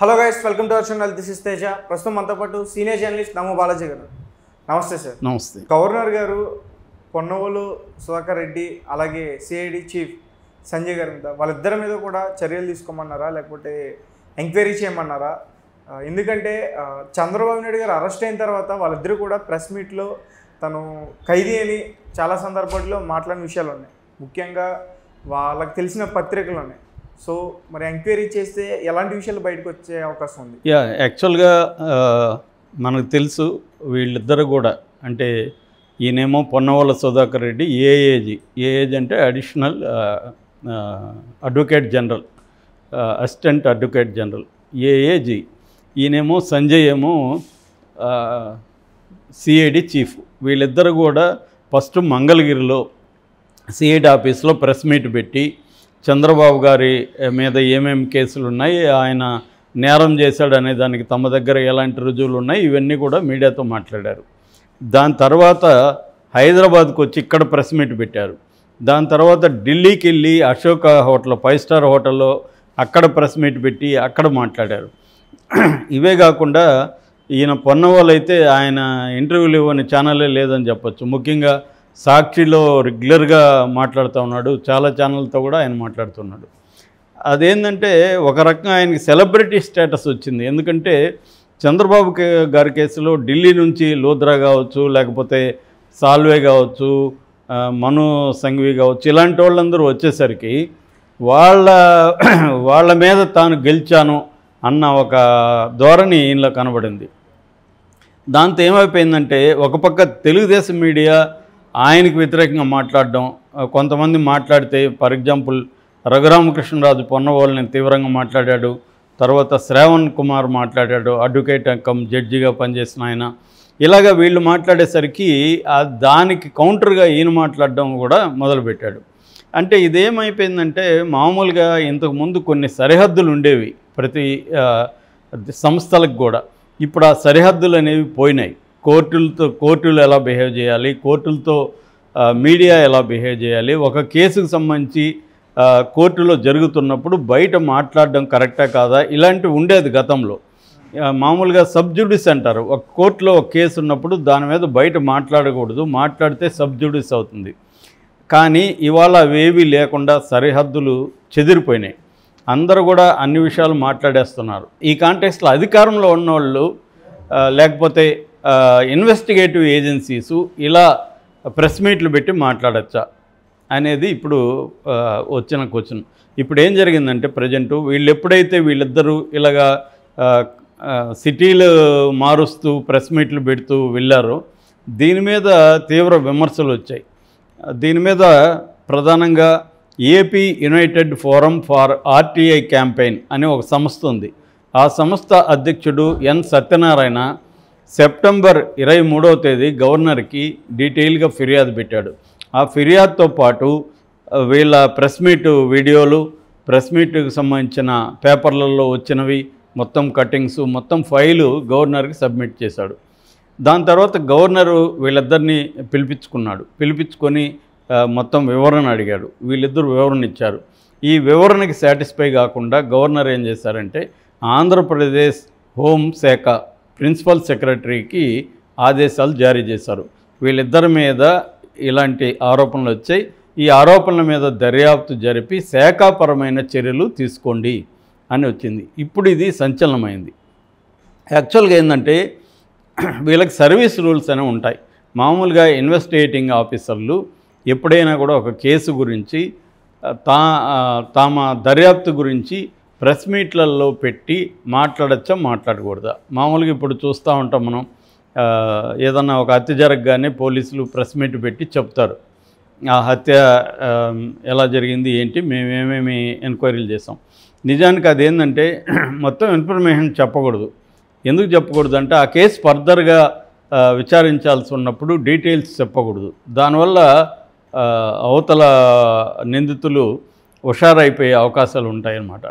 Hello guys welcome to our channel this is Teja ప్రస్తుతం మనతో పాటు సీనియర్ జర్నలిస్ట్ నమో బాలాజీ గారు నమస్తే సార్ నమస్తే. గవర్నర్ గారు పొన్నవోలు సుధాకర్ రెడ్డి అలాగే సిఐడి చీఫ్ సంజయ్ గారి వాళ్ళిద్దరి మీద కూడా చర్యలు తీసుకోమన్నారా? లేకపోతే ఎంక్వైరీ చేయమన్నారా? ఎందుకంటే చంద్రబాబు నాయుడు గారు అరెస్ట్ అయిన తర్వాత వాళ్ళిద్దరూ కూడా ప్రెస్ మీట్లో తను ఖైదీ అని చాలా సందర్భాల్లో మాట్లాడిన విషయాలు ఉన్నాయి. ముఖ్యంగా వాళ్ళకి తెలిసిన పత్రికలు ఉన్నాయి. సో మరి ఎంక్వైరీ చేస్తే ఎలాంటి విషయాలు బయటకు వచ్చే అవకాశం ఉంది? యా యాక్చువల్గా మనకు తెలుసు వీళ్ళిద్దరు కూడా. అంటే ఈయనేమో పొన్నవల్ల సుధాకర్ రెడ్డి ఏఏజీ. ఏఏజీ అంటే additional advocate general assistant advocate general. AAG. ఈయనేమో సంజయ్ ఏమో సిఐడి చీఫ్. వీళ్ళిద్దరు కూడా ఫస్ట్ మంగళగిరిలో సిఐడి ఆఫీస్లో ప్రెస్ మీట్ పెట్టి చంద్రబాబు గారి మీద ఏమేమి కేసులు ఉన్నాయి ఆయన నేరం చేశాడనే దానికి తమ దగ్గర ఎలాంటి రుజువులు ఉన్నాయి ఇవన్నీ కూడా మీడియాతో మాట్లాడారు. దాని తర్వాత హైదరాబాద్కు వచ్చి ఇక్కడ ప్రెస్ మీట్ పెట్టారు. దాని తర్వాత ఢిల్లీకి వెళ్ళి అశోక హోటల్ ఫైవ్ స్టార్ హోటల్లో అక్కడ ప్రెస్ మీట్ పెట్టి అక్కడ మాట్లాడారు. ఇవే కాకుండా ఈయన పొన్నవాళ్ళు అయితే ఆయన ఇంటర్వ్యూలు ఇవ్వని ఛానలే లేదని చెప్పొచ్చు. ముఖ్యంగా సాక్షిలో రెగ్యులర్గా మాట్లాడుతూ ఉన్నాడు. చాలా ఛానల్తో కూడా ఆయన మాట్లాడుతున్నాడు అదేంటంటే ఒక రకంగా ఆయనకి సెలబ్రిటీ స్టేటస్ వచ్చింది. ఎందుకంటే చంద్రబాబు గారి కేసులో ఢిల్లీ నుంచి లోద్రా కావచ్చు లేకపోతే సాల్వే కావచ్చు మను సంఘవి కావచ్చు ఇలాంటి వాళ్ళందరూ వచ్చేసరికి వాళ్ళ వాళ్ళ మీద తాను గెలిచాను అన్న ఒక ధోరణి ఈయనలో కనబడింది. దాంతో ఏమైపోయిందంటే ఒక పక్క తెలుగుదేశం మీడియా ఆయనకు వ్యతిరేకంగా మాట్లాడడం కొంతమంది మాట్లాడితే ఫర్ ఎగ్జాంపుల్ రఘురామకృష్ణరాజు పొన్నవాళ్ళని తీవ్రంగా మాట్లాడాడు తర్వాత శ్రావణ్ కుమార్ మాట్లాడాడు అడ్వకేట్ కమ్ జడ్జిగా పనిచేసిన ఆయన. ఇలాగ వీళ్ళు మాట్లాడేసరికి దానికి కౌంటర్గా ఈయన మాట్లాడడం కూడా మొదలుపెట్టాడు. అంటే ఇదేమైపోయిందంటే మామూలుగా ఇంతకుముందు కొన్ని సరిహద్దులు ఉండేవి ప్రతి సంస్థలకు కూడా. ఇప్పుడు ఆ సరిహద్దులు అనేవి పోయినాయి. కోర్టులతో కోర్టులు ఎలా బిహేవ్ చేయాలి కోర్టులతో మీడియా ఎలా బిహేవ్ చేయాలి ఒక కేసుకు సంబంధించి కోర్టులో జరుగుతున్నప్పుడు బయట మాట్లాడడం కరెక్టా కాదా ఇలాంటివి ఉండేది గతంలో. మామూలుగా సబ్జుడిస్ అంటారు. ఒక కోర్టులో ఒక కేసు ఉన్నప్పుడు దాని మీద బయట మాట్లాడకూడదు మాట్లాడితే సబ్జుడిస్ అవుతుంది. కానీ ఇవాళ అవేవీ లేకుండా సరిహద్దులు చెదిరిపోయినాయి. అందరూ కూడా అన్ని విషయాలు మాట్లాడేస్తున్నారు. ఈ కాంటెక్స్లో అధికారంలో ఉన్నవాళ్ళు లేకపోతే ఇన్వెస్టిగేటివ్ ఏజెన్సీసు ఇలా ప్రెస్ మీట్లు పెట్టి మాట్లాడచ్చా అనేది ఇప్పుడు వచ్చిన క్వశ్చన్ ఇప్పుడు ఏం జరిగిందంటే ప్రజెంటు వీళ్ళు ఎప్పుడైతే వీళ్ళిద్దరూ ఇలాగా సిటీలు మారుస్తూ ప్రెస్ మీట్లు పెడుతూ వెళ్ళారో దీని మీద తీవ్ర విమర్శలు వచ్చాయి. దీని మీద ప్రధానంగా AP united forum for RTI campaign అనే ఒక సంస్థ ఉంది. ఆ సంస్థ అధ్యక్షుడు ఎన్ సత్యనారాయణ సెప్టెంబర్ ఇరవై మూడవ తేదీ గవర్నర్కి డీటెయిల్గా ఫిర్యాదు పెట్టాడు. ఆ ఫిర్యాదుతో పాటు వీళ్ళ ప్రెస్ మీట్ వీడియోలు ప్రెస్ మీట్కి సంబంధించిన పేపర్లలో వచ్చినవి మొత్తం కటింగ్స్ మొత్తం ఫైలు గవర్నర్కి సబ్మిట్ చేశాడు. దాని తర్వాత గవర్నరు వీళ్ళిద్దరిని పిలిపించుకున్నాడు. పిలిపించుకొని మొత్తం వివరణ అడిగాడు. వీళ్ళిద్దరు వివరణ ఇచ్చారు. ఈ వివరణకి సాటిస్ఫై కాకుండా గవర్నర్ ఏం చేశారంటే ఆంధ్రప్రదేశ్ హోం శాఖ ప్రిన్సిపల్ సెక్రటరీకి ఆదేశాలు జారీ చేశారు. వీళ్ళిద్దరి మీద ఇలాంటి ఆరోపణలు వచ్చాయి. ఈ ఆరోపణల మీద దర్యాప్తు జరిపి శాఖాపరమైన చర్యలు తీసుకోండి అని వచ్చింది. ఇప్పుడు ఇది సంచలనమైంది. యాక్చువల్గా ఏంటంటే వీళ్ళకి సర్వీస్ రూల్స్ అనేవి ఉంటాయి. మామూలుగా ఇన్వెస్టిగేటింగ్ ఆఫీసర్లు ఎప్పుడైనా కూడా ఒక కేసు గురించి తా తమ దర్యాప్తు గురించి ప్రెస్ మీట్లలో పెట్టి మాట్లాడచ్చా మాట్లాడకూడదా? మామూలుగా ఇప్పుడు చూస్తూ ఉంటాం మనం. ఏదన్నా ఒక హత్య జరగగానే పోలీసులు ప్రెస్ మీట్ పెట్టి చెప్తారు. ఆ హత్య ఎలా జరిగింది ఏంటి మేమేమేమి ఎంక్వైరీలు చేసాం. నిజానికి అదేంటంటే మొత్తం ఇన్ఫర్మేషన్ చెప్పకూడదు. ఎందుకు చెప్పకూడదు అంటే ఆ కేసు ఫర్దర్గా విచారించాల్సి ఉన్నప్పుడు డీటెయిల్స్ చెప్పకూడదు. దానివల్ల అవతల నిందితులు హుషారైపోయే అవకాశాలు ఉంటాయన్నమాట.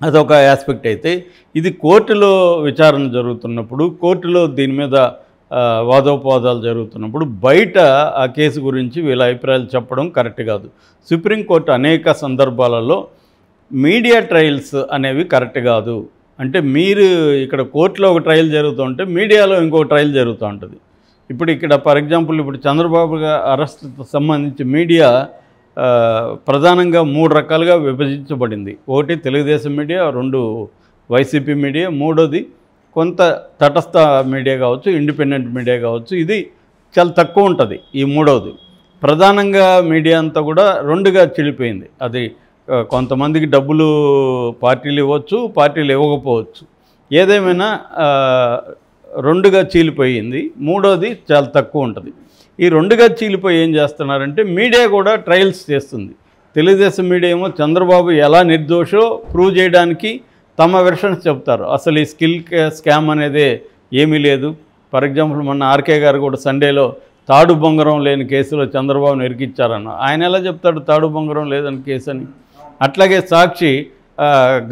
అదొక ఆస్పెక్ట్ అయితే. ఇది కోర్టులో విచారణ జరుగుతున్నప్పుడు కోర్టులో దీని మీద వాదోపవాదాలు జరుగుతున్నప్పుడు బయట ఆ కేసు గురించి వీళ్ళ అభిప్రాయాలు చెప్పడం కరెక్ట్ కాదు. సుప్రీంకోర్టు అనేక సందర్భాలలో మీడియా ట్రయల్స్ అనేవి కరెక్ట్ కాదు. అంటే మీరు ఇక్కడ కోర్టులో ఒక ట్రయల్ జరుగుతుంటే మీడియాలో ఇంకొక ట్రయల్ జరుగుతూ ఉంటుంది. ఇప్పుడు ఇక్కడ ఫర్ ఎగ్జాంపుల్ ఇప్పుడు చంద్రబాబు గారి అరెస్ట్తో సంబంధించి మీడియా ప్రధానంగా మూడు రకాలుగా విభజించబడింది. ఒకటి తెలుగుదేశం మీడియా రెండు వైసీపీ మీడియా మూడోది కొంత తటస్థ మీడియా కావచ్చు ఇండిపెండెంట్ మీడియా కావచ్చు. ఇది చాలా తక్కువ ఉంటుంది ఈ మూడవది ప్రధానంగా మీడియా అంతా కూడా రెండుగా చెడిపోయింది. అది కొంతమందికి డబ్బులు పార్టీలు ఇవ్వచ్చు పార్టీలు ఇవ్వకపోవచ్చు. ఏదేమైనా రెండుగా చీలిపోయింది. మూడోది చాలా తక్కువ ఉంటుంది. ఈ రెండుగా చీలిపోయి ఏం చేస్తున్నారంటే మీడియా కూడా ట్రయల్స్ చేస్తుంది. తెలుగుదేశం మీడియా ఏమో చంద్రబాబు ఎలా నిర్దోషో ప్రూవ్ చేయడానికి తమ వెర్షన్స్ చెప్తారు అసలు ఈ స్కిల్ స్కామ్ అనేది ఏమీ లేదు. ఫర్ ఎగ్జాంపుల్ మొన్న ఆర్కే గారు కూడా సండేలో తాడు బొంగరం లేని కేసులో చంద్రబాబును ఇరికిచ్చారన్న ఆయన ఎలా చెప్తాడు తాడు బొంగరం లేదని కేసు అని అట్లాగే సాక్షి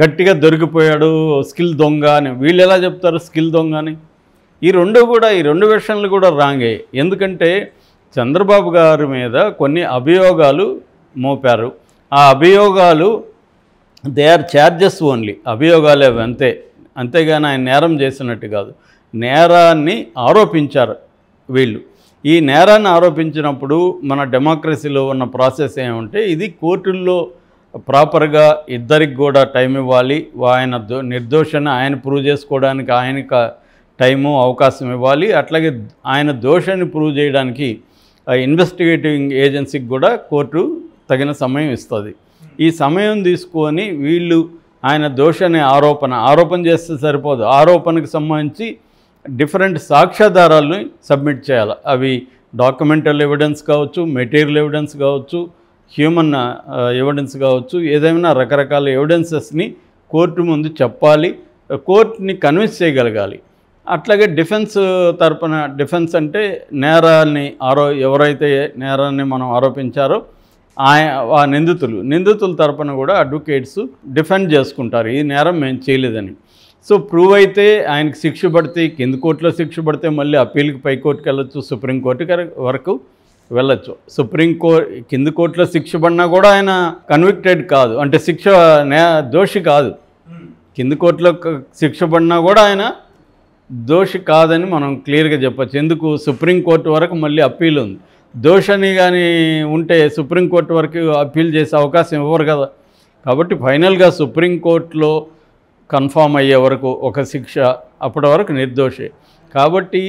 గట్టిగా దొరికిపోయాడు స్కిల్ దొంగ అని. వీళ్ళు ఎలా చెప్తారు స్కిల్ దొంగ అని? ఈ రెండు కూడా ఈ రెండు విషయాలు కూడా రాంగే ఎందుకంటే చంద్రబాబు గారి మీద కొన్ని అభియోగాలు మోపారు. ఆ అభియోగాలు దే ఆర్ ఛార్జెస్ ఓన్లీ అభియోగాలు అవి అంతే. అంతేగాని ఆయన నేరం చేసినట్టు కాదు. నేరాన్ని ఆరోపించారు వీళ్ళు. ఈ నేరాన్ని ఆరోపించినప్పుడు మన డెమోక్రసీలో ఉన్న ప్రాసెస్ ఏమంటే ఇది కోర్టుల్లో ప్రాపర్గా ఇద్దరికి కూడా టైం ఇవ్వాలి. ఆయన దో నిర్దోషాన్ని ఆయన ప్రూవ్ చేసుకోవడానికి ఆయనకు టైము అవకాశం ఇవ్వాలి. అట్లాగే ఆయన దోషాన్ని ప్రూవ్ చేయడానికి ఇన్వెస్టిగేటింగ్ ఏజెన్సీకి కూడా కోర్టు తగిన సమయం ఇస్తుంది. ఈ సమయం తీసుకొని వీళ్ళు ఆయన దోషాన్ని ఆరోపణ ఆరోపణ చేస్తే సరిపోదు. ఆరోపణకు సంబంధించి డిఫరెంట్ సాక్ష్యాధారాలను సబ్మిట్ చేయాలి. అవి డాక్యుమెంటల్ ఎవిడెన్స్ కావచ్చు మెటీరియల్ ఎవిడెన్స్ కావచ్చు హ్యూమన్ ఎవిడెన్స్ కావచ్చు ఏదైనా రకరకాల ఎవిడెన్సెస్ని కోర్టు ముందు చెప్పాలి. కోర్టుని కన్విన్స్ చేయగలగాలి. అట్లాగే డిఫెన్స్ తరపున డిఫెన్స్ అంటే నేరాన్ని ఆరో ఎవరైతే నేరాన్ని మనం ఆరోపించారో ఆ నిందితులు. నిందితుల తరపున కూడా అడ్వకేట్స్ డిఫెండ్ చేసుకుంటారు. ఈ నేరం మేము చేయలేదని. సో ప్రూవ్ అయితే ఆయనకి శిక్ష పడితే కింద కోర్టులో శిక్ష పడితే మళ్ళీ అప్పీల్కి పై కోర్టుకి వెళ్ళొచ్చు సుప్రీంకోర్టు వరకు వెళ్ళొచ్చు. సుప్రీం కోర్టు కింద కోర్టులో శిక్ష పడినా కూడా ఆయన కన్విక్టెడ్ కాదు. అంటే శిక్ష నే దోషి కాదు. కింద కోర్టులో శిక్ష పడినా కూడా ఆయన దోషి కాదని మనం క్లియర్గా చెప్పచ్చు. ఎందుకు? సుప్రీంకోర్టు వరకు మళ్ళీ అప్పీల్ ఉంది. దోషని కానీ ఉంటే సుప్రీంకోర్టు వరకు అప్పీల్ చేసే అవకాశం ఇవ్వరు కదా. కాబట్టి ఫైనల్గా సుప్రీంకోర్టులో కన్ఫామ్ అయ్యే వరకు ఒక శిక్ష అప్పటి వరకు నిర్దోషే. కాబట్టి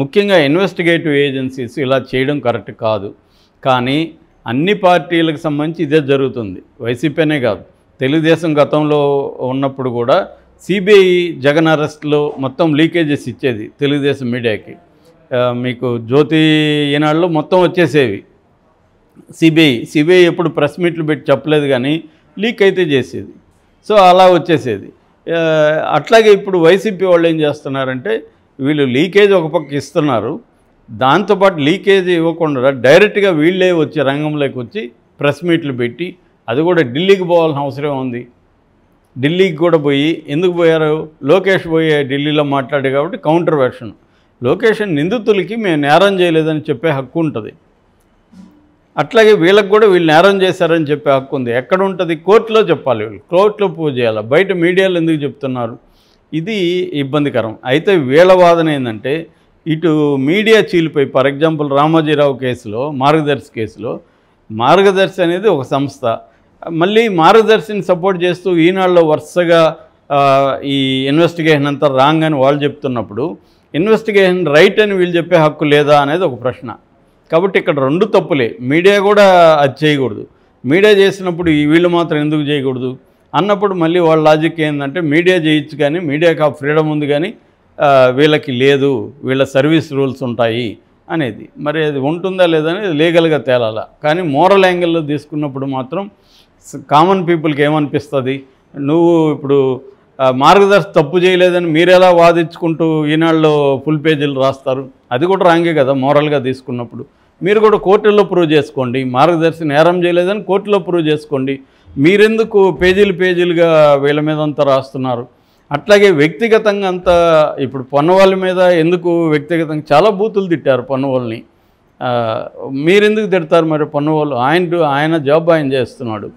ముఖ్యంగా ఇన్వెస్టిగేటివ్ ఏజెన్సీస్ ఇలా చేయడం కరెక్ట్ కాదు. కానీ అన్ని పార్టీలకు సంబంధించి ఇదే జరుగుతుంది. వైసీపీనే కాదు. తెలుగుదేశం గతంలో ఉన్నప్పుడు కూడా సిబిఐ జగన్ అరెస్ట్లో మొత్తం లీకేజెస్ ఇచ్చేది తెలుగుదేశం మీడియాకి. మీకు జ్యోతి ఈనాళ్ళు మొత్తం వచ్చేసేవి. సిబిఐ సిబిఐ ఎప్పుడు ప్రెస్ మీట్లు పెట్టి చెప్పలేదు కానీ లీక్ అయితే చేసేది. సో అలా వచ్చేసేది. అట్లాగే ఇప్పుడు వైసీపీ వాళ్ళు ఏం చేస్తున్నారంటే వీళ్ళు లీకేజ్ ఒక పక్క ఇస్తున్నారు. దాంతోపాటు లీకేజ్ ఇవ్వకుండా డైరెక్ట్గా వీళ్ళే వచ్చి రంగంలోకి వచ్చి ప్రెస్ మీట్లు పెట్టి అది కూడా ఢిల్లీకి పోవాల్సిన అవసరం ఉంది. ఢిల్లీకి కూడా పోయి ఎందుకు పోయారు? లోకేష్ పోయే ఢిల్లీలో మాట్లాడే కాబట్టి కౌంటర్ వెర్షన్ లోకేష్ నిందితులకి మేము నేరం చేయలేదని చెప్పే హక్కు ఉంటుంది. అట్లాగే వీళ్ళకి కూడా వీళ్ళు నేరం చేశారని చెప్పే హక్కు ఉంది. ఎక్కడ ఉంటుంది? కోర్టులో చెప్పాలి వీళ్ళు. కోర్టులో పూజ చేయాలి. బయట మీడియాలో ఎందుకు చెప్తున్నారు? ఇది ఇబ్బందికరం. అయితే వీళ్ళ వాదన ఏంటంటే ఇటు మీడియా చీలిపోయి ఫర్ ఎగ్జాంపుల్ రామోజీరావు కేసులో మార్గదర్శి కేసులో మార్గదర్శి అనేది ఒక సంస్థ. మళ్ళీ మార్గదర్శిని సపోర్ట్ చేస్తూ ఈనాళ్ళలో వరుసగా ఈ ఇన్వెస్టిగేషన్ అంతా రాంగ్ అని వాళ్ళు చెప్తున్నప్పుడు ఇన్వెస్టిగేషన్ రైట్ అని వీళ్ళు చెప్పే హక్కు లేదా అనేది ఒక ప్రశ్న. కాబట్టి ఇక్కడ రెండు తప్పులే. మీడియా కూడా అది చేయకూడదు. మీడియా చేసినప్పుడు ఈ వీళ్ళు మాత్రం ఎందుకు చేయకూడదు? అన్నప్పుడు మళ్ళీ వాళ్ళ లాజిక్ ఏంటంటే మీడియా చేయొచ్చు కానీ మీడియాకి ఆ ఫ్రీడమ్ ఉంది కానీ వీళ్ళకి లేదు. వీళ్ళ సర్వీస్ రూల్స్ ఉంటాయి. అనేది. మరి అది ఉంటుందా లేదా అనేది లీగల్గా తేలాల. కానీ మోరల్ యాంగిల్లో తీసుకున్నప్పుడు మాత్రం కామన్ పీపుల్కి ఏమనిపిస్తుంది? నువ్వు ఇప్పుడు మార్గదర్శి తప్పు చేయలేదని మీరెలా వాదించుకుంటూ ఈనాళ్ళలో ఫుల్ పేజీలు రాస్తారు? అది కూడా రాంగే కదా మోరల్గా తీసుకున్నప్పుడు. మీరు కూడా కోర్టుల్లో ప్రూవ్ చేసుకోండి. మార్గదర్శి నేరం చేయలేదని కోర్టులో ప్రూవ్ చేసుకోండి. మీరెందుకు పేజీలు పేజీలుగా వీళ్ళ మీద అంతా రాస్తున్నారు? అట్లాగే వ్యక్తిగతంగా అంతా ఇప్పుడు పన్నువాళ్ళ మీద ఎందుకు వ్యక్తిగతంగా చాలా బూతులు తిట్టారు పన్నువాళ్ళని మీరెందుకు తిడతారు మరి పన్నువాళ్ళు ఆయన ఆయన జాబ్ ఆయన చేస్తున్నాడు.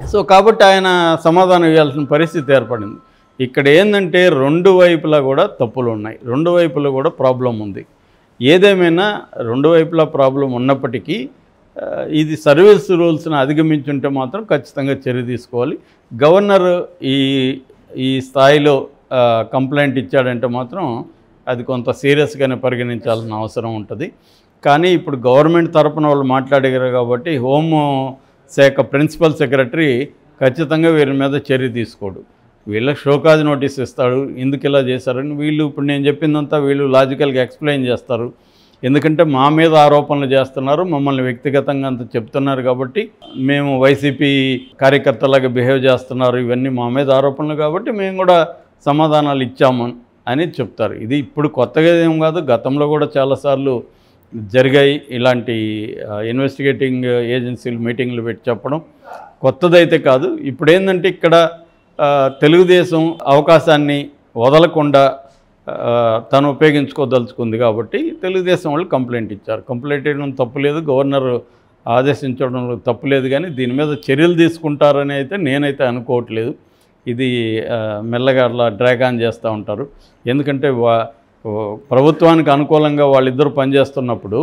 సో కాబట్టి ఆయన సమాధానం ఇవ్వాల్సిన పరిస్థితి ఏర్పడింది. ఇక్కడ ఏంటంటే రెండు వైపులా కూడా తప్పులు ఉన్నాయి. రెండు వైపులా కూడా ప్రాబ్లం ఉంది. ఏదేమైనా రెండు వైపులా ప్రాబ్లం ఉన్నప్పటికీ ఇది సర్వీస్ రూల్స్ని అధిగమించుంటే మాత్రం ఖచ్చితంగా చర్య తీసుకోవాలి. గవర్నర్ ఈ ఈ స్థాయిలో కంప్లైంట్ ఇచ్చాడంటే మాత్రం అది కొంత సీరియస్గానే పరిగణించాల్సిన అవసరం ఉంటుంది. కానీ ఇప్పుడు గవర్నమెంట్ తరపున వాళ్ళు మాట్లాడారు కాబట్టి హోమ్ శాఖ ప్రిన్సిపల్ సెక్రటరీ ఖచ్చితంగా వీరి మీద చర్య తీసుకోడు. వీళ్ళకి షోకాజ్ నోటీస్ ఇస్తాడు ఎందుకు ఇలా చేశారని వీళ్ళు ఇప్పుడు నేను చెప్పిందంతా వీళ్ళు లాజికల్గా ఎక్స్ప్లెయిన్ చేస్తారు. ఎందుకంటే మా మీద ఆరోపణలు చేస్తున్నారు మమ్మల్ని వ్యక్తిగతంగా అంత చెప్తున్నారు కాబట్టి మేము వైసీపీ కార్యకర్తలాగా బిహేవ్ చేస్తున్నారు ఇవన్నీ మా మీద ఆరోపణలు కాబట్టి మేము కూడా సమాధానాలు ఇచ్చాము అని చెప్తారు. ఇది ఇప్పుడు కొత్తగా ఏం కాదు గతంలో కూడా చాలాసార్లు జరిగాయి. ఇలాంటి ఇన్వెస్టిగేటింగ్ ఏజెన్సీలు మీటింగ్లు పెట్టి చెప్పడం కొత్తదైతే కాదు. ఇప్పుడు ఏంటంటే ఇక్కడ తెలుగుదేశం అవకాశాన్ని వదలకుండా తను ఉపయోగించుకోదలుచుకుంది కాబట్టి తెలుగుదేశం వాళ్ళు కంప్లైంట్ ఇచ్చారు. కంప్లైంట్ ఇవ్వడం తప్పులేదు గవర్నర్ ఆదేశించడంలో తప్పులేదు కానీ దీని మీద చర్యలు తీసుకుంటారని అయితే నేనైతే అనుకోవట్లేదు. ఇది మెల్లగా అలా డ్రాగాన్ చేస్తూ ఉంటారు. ఎందుకంటే వా ప్రభుత్వానికి అనుకూలంగా వాళ్ళిద్దరు పనిచేస్తున్నప్పుడు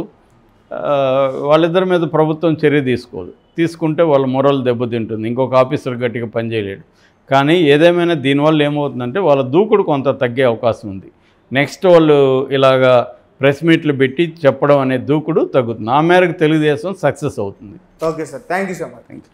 వాళ్ళిద్దరి మీద ప్రభుత్వం చర్య తీసుకోదు. తీసుకుంటే వాళ్ళ మొరల్ దెబ్బతింటుంది. ఇంకొక ఆఫీసర్ గట్టిగా పనిచేయలేడు కానీ ఏదేమైనా దీనివల్ల ఏమవుతుందంటే వాళ్ళ దూకుడు కొంత తగ్గే అవకాశం ఉంది. నెక్స్ట్ వాళ్ళు ఇలాగా ప్రెస్ మీట్లు పెట్టి చెప్పడం అనే దూకుడు తగ్గుతుంది. ఆ మేరకు తెలుగుదేశం సక్సెస్ అవుతుంది. Okay sir. Thank you so much. Thank you